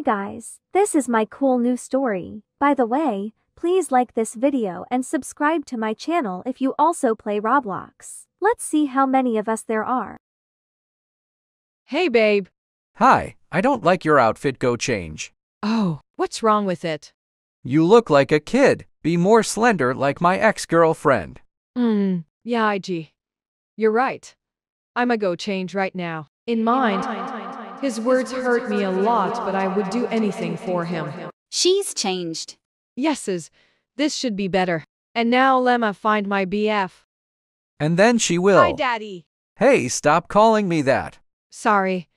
Hey guys, this is my cool new story. By the way, please like this video and subscribe to my channel if you also play Roblox. Let's see how many of us there are. Hey, babe. Hi, I don't like your outfit, go change. Oh, what's wrong with it? You look like a kid. Be more slender like my ex girlfriend. Hmm, yeah, IG. You're right. I'ma go change right now. In mind, his words hurt me a lot, but I would do anything for him. She's changed. Yeses, this should be better. And now Lemma find my BF. And then she will. Hi, Daddy. Hey, stop calling me that. Sorry.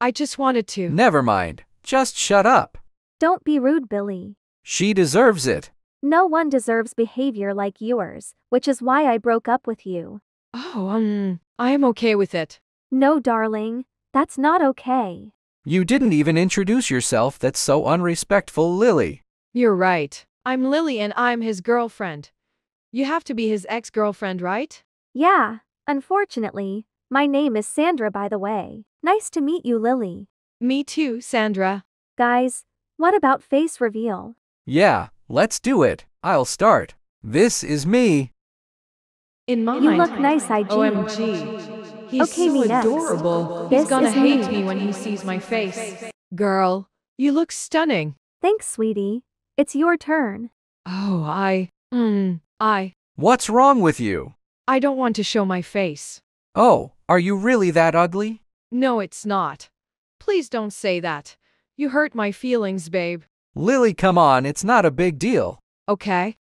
I just wanted to. Never mind. Just shut up. Don't be rude, Billy. She deserves it. No one deserves behavior like yours, which is why I broke up with you. Oh, um, I am okay with it. No, darling, that's not okay. You didn't even introduce yourself, that's so unrespectful, Lily. You're right. I'm Lily and I'm his girlfriend. You have to be his ex girlfriend, right? Yeah, unfortunately, my name is Sandra, by the way. Nice to meet you, Lily. Me too, Sandra. Guys, what about face reveal? Yeah, let's do it. I'll start. This is me. In my You mind, look nice, IG. OMG. He's Okay, so me next. adorable. This He's gonna hate me. me when he sees my face. Girl, you look stunning. Thanks, sweetie. It's your turn. Oh, I, mm, I, What's wrong with you? I don't want to show my face. Oh, are you really that ugly? No, it's not. Please don't say that. You hurt my feelings, babe. Lily, come on, it's not a big deal. Okay?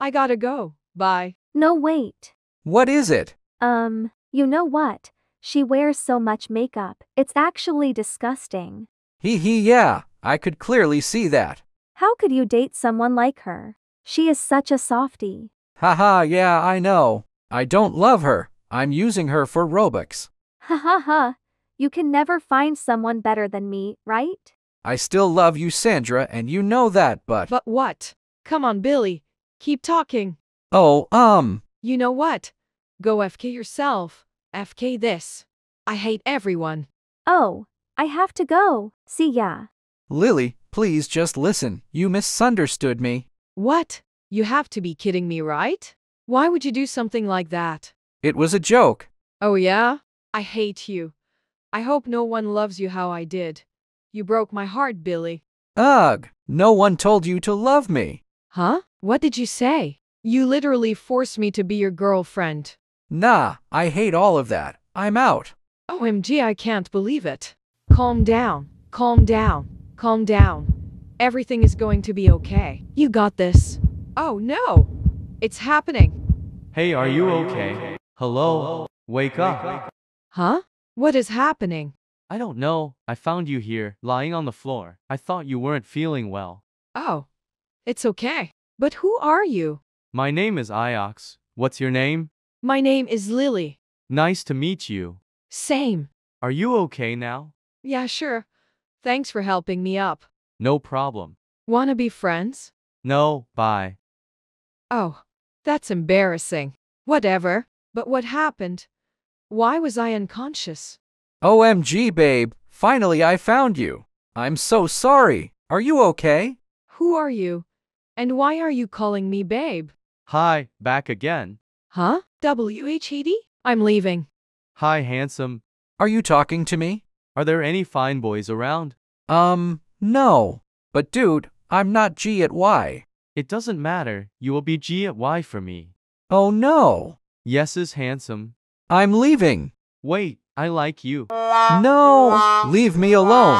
I gotta go. Bye. No, wait. What is it? Um, you know what? She wears so much makeup, it's actually disgusting. Hee hee, yeah, I could clearly see that. How could you date someone like her? She is such a softie. Haha, yeah, I know. I don't love her. I'm using her for Robux. Ha ha ha. You can never find someone better than me, right? I still love you, Sandra, and you know that, but. But what? Come on, Billy. Keep talking. Oh, um. You know what? Go FK yourself. FK this. I hate everyone. Oh, I have to go. See ya. Lily, please just listen. You misunderstood me. What? You have to be kidding me, right? Why would you do something like that? It was a joke. Oh, yeah? I hate you. I hope no one loves you how I did. You broke my heart, Billy. Ugh, no one told you to love me. Huh? What did you say? You literally forced me to be your girlfriend. Nah, I hate all of that. I'm out. OMG, I can't believe it. Calm down. Calm down. Calm down. Everything is going to be okay. You got this. Oh no! It's happening. Hey, are you okay? Hello? Wake up. Huh? What is happening? I don't know. I found you here, lying on the floor. I thought you weren't feeling well. Oh, it's okay. But who are you? My name is Iox. What's your name? My name is Lily. Nice to meet you. Same. Are you okay now? Yeah, sure. Thanks for helping me up. No problem. Wanna be friends? No, bye. Oh, that's embarrassing. Whatever. But what happened? Why was I unconscious? OMG, babe. Finally, I found you. I'm so sorry. Are you okay? Who are you? And why are you calling me babe? Hi, back again. Huh? WHED? I'm leaving. Hi, handsome. Are you talking to me? Are there any fine boys around? Um, no. But dude, I'm not G at Y. It doesn't matter. You will be G at Y for me. Oh no. Yes is handsome. I'm leaving. Wait, I like you. No, leave me alone.